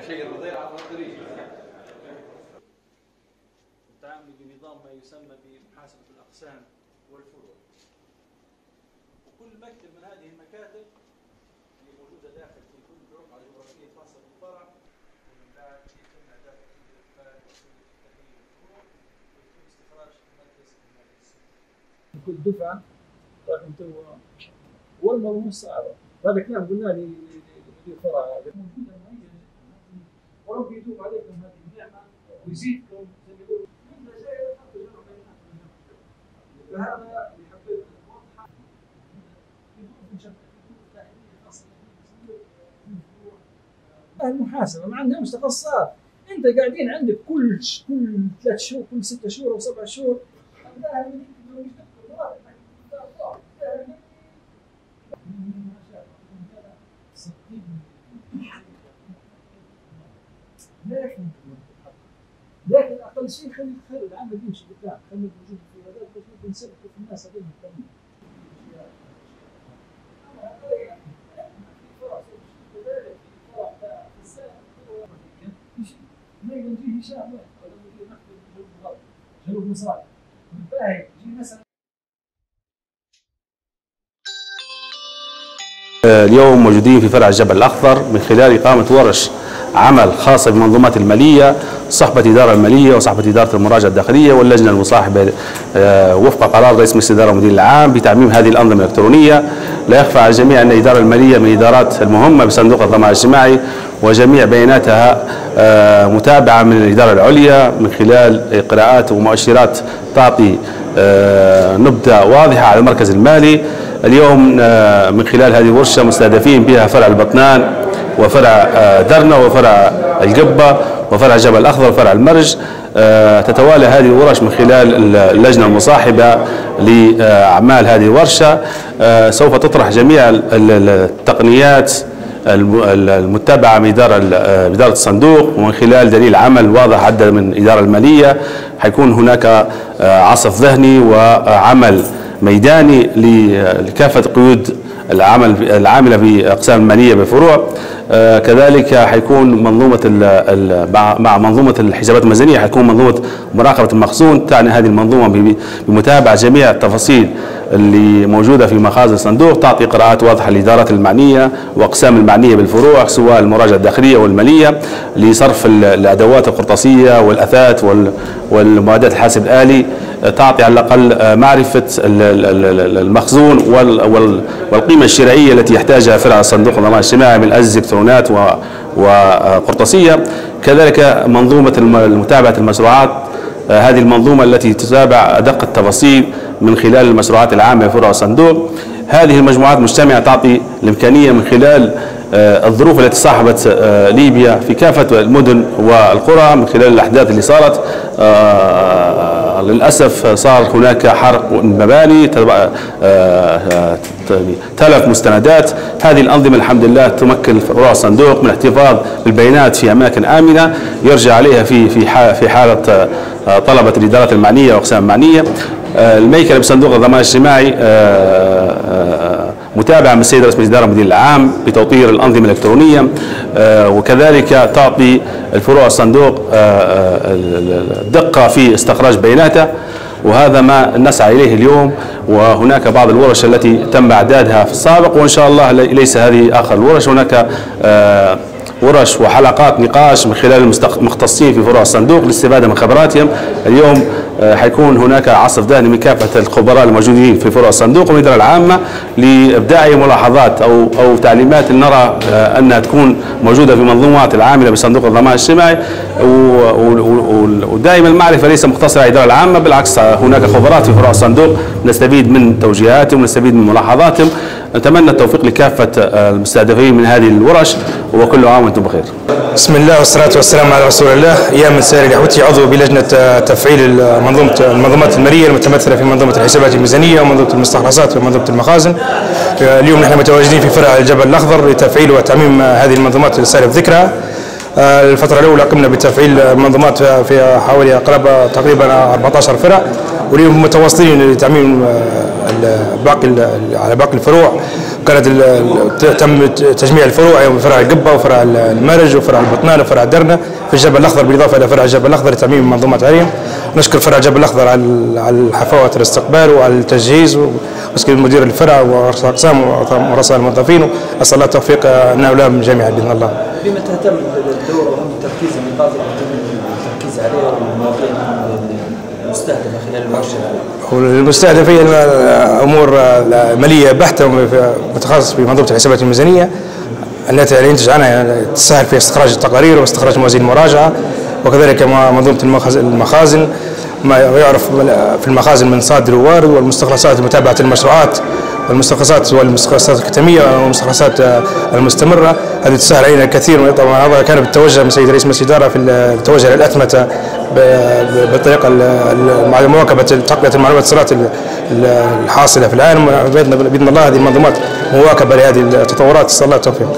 شيء على الطريق التعامل بنظام ما يسمى بمحاسبة الأقسام والفروع وكل مكتب من هذه المكاتب اللي موجودة داخل في كل رقعة جغرافية خاصة بالفرع ومن بعد يتم إعداد الإدخال وسيلة التحليل الفروع ويتم استخراج المركز المالي كل دفعه لكن تو والموضوع صعبه هذا كلام قلنا لي لمدير فرع هذا المحاسبة ما عندهمش تخصصات أنت قاعدين عندك كل كل ثلاث شهور كل ستة شهور أو سبع شهور. شيء خلي خلي العمل يمشي قدام خلي موجود في هذا بس بنسلك في الناس هذول مهتمين ما ولا يجي مثلا اليوم موجودين في فرع الجبل الأخضر من خلال إقامة ورش عمل خاصة بالمنظومات المالية صحبة إدارة المالية وصحبة إدارة المراجعة الداخلية واللجنة المصاحبة آه، وفق قرار رئيس مجلس الإدارة والمدير العام بتعميم هذه الأنظمة الإلكترونية. لا يخفى على الجميع أن الإدارة المالية من الإدارات المهمة بصندوق الضمان الاجتماعي وجميع بياناتها آه، متابعة من الإدارة العليا من خلال قراءات ومؤشرات تعطي نبذة واضحة على المركز المالي. اليوم آه، من خلال هذه الورشة مستهدفين بها فرع البطنان وفرع آه، درنا وفرع القبة وفرع جبل الأخضر وفرع المرج. آه، تتوالى هذه الورش من خلال اللجنة المصاحبة لأعمال هذه الورشة. آه، سوف تطرح جميع ال- ال- التقنيات المتبعة من إدارة آه، إدارة الصندوق ومن خلال دليل عمل واضح عدل من الإدارة المالية حيكون هناك آه، عصف ذهني وعمل ميداني لكافة قيود العمل العاملة في أقسام المالية بفروع. آه، كذلك حيكون منظومة مع- منظومة الحسابات الميزانية حيكون منظومة مراقبة المخزون تعني هذه المنظومة بمتابعة جميع التفاصيل اللي موجودة في مخازن الصندوق تعطي قراءات واضحة للإدارات المعنية وأقسام المعنية بالفروع سواء المراجعة الداخلية والمالية لصرف ال- الأدوات القرطاسية والأثاث وال- والمعدات الحاسب الآلي. تعطي على الأقل آه، معرفة ال- ال- ال- المخزون وال- وال- والقيمة الشرائية التي يحتاجها فرع صندوق الضمان الاجتماعي من أجهزة إلكترونات وقرطاسية. كذلك منظومة متابعة المشروعات آه، هذه المنظومة التي تتابع أدق التفاصيل من خلال المشروعات العامة فرع الصندوق. هذه المجموعات مجتمعة تعطي الإمكانية من خلال الظروف التي صاحبت آه، ليبيا في كافة المدن والقرى من خلال الأحداث اللي صارت. آه، للأسف صار هناك حرق مباني تل- آه، آه، تلف مستندات. هذه الأنظمة الحمد لله تمكن فروع الصندوق من الاحتفاظ بالبيانات في أماكن آمنة يرجع عليها في في حالة آه، طلبة الإدارات المعنية وأقسام المعنية آه، الميكنة بصندوق الضمان الاجتماعي آه، آه، متابعة من السيد رئيس مجلس الإدارة المدير العام بتوطير الأنظمة الإلكترونية آه، وكذلك تعطي الفروع الصندوق آه، آه، الدقة في استخراج بياناته وهذا ما نسعى إليه اليوم وهناك بعض الورش التي تم إعدادها في السابق وإن شاء الله لي- ليس هذه آخر الورش هناك آه، ورش وحلقات نقاش من خلال المختصين في فروع الصندوق للاستفادة من خبراتهم. اليوم آه، حيكون هناك عصف ذهني من كافة الخبراء الموجودين في فروع الصندوق والإدارة العامة لإبداع ملاحظات أو أو تعليمات نرى آه، أنها تكون موجودة في منظومات العاملة بصندوق الضمان الاجتماعي. ودائما المعرفة ليس مقتصرة على الإدارة العامة بالعكس هناك خبرات في فروع الصندوق نستفيد من توجيهاتهم ونستفيد من ملاحظاتهم. نتمنى التوفيق لكافة آه، المستهدفين من هذه الورش وكل عام وأنتم بخير. بسم الله والصلاة والسلام على رسول الله. إيام الساري الحوتي عضو بلجنة آه، تفعيل منظومة المنظومات المالية المتمثلة في منظومة الحسابات الميزانية ومنظومة المستخلصات ومنظومة المخازن. آه، اليوم نحن متواجدين في فرع الجبل الأخضر لتفعيل وتعميم آه، هذه المنظومات السالف ذكرها آه، الفترة الأولى قمنا بتفعيل منظومات في حوالي قرابة تقريبا 14 فرع. واليوم متواصلين لتعميم آه، باقي على باقي الفروع كانت تم تجميع الفروع يعني فرع القبة وفرع المرج وفرع البطنان وفرع درنة في الجبل الأخضر بالإضافة إلى فرع الجبل الأخضر لتعميم منظومة عليهم نشكر فرع الجبل الأخضر على ال- على الحفاوة الاستقبال وعلى التجهيز ونشكر مدير الفرع ورؤساء الاقسام ورؤساء الموظفين أسأل الله التوفيق لنا جميعا بإذن الله. بما تهتم الدور وهم التركيز اللي يتم التركيز عليها هي امور ماليه بحته متخصص في منظومة الحسابات الميزانية التي ينتج عنها يعني تسهل في استخراج التقارير واستخراج موازين المراجعة وكذلك منظومة المخازن ما يعرف في المخازن من صادر ووارد والمستخلصات لمتابعة المشروعات والمستخلصات والمستخلصات الختاميه والمستخلصات المستمرة. هذه تسهل علينا الكثير طبعا هذا كان بالتوجه من سيد رئيس مجلس الإدارة في التوجه للاثمته ب- ب- بالطريقة ال- ال- مع مواكبة تقنية المعلومات الصراط ال- ال- الحاصلة في العالم بإذن الله هذه المنظومات مواكبة لهذه التطورات نسال الله التوفيق.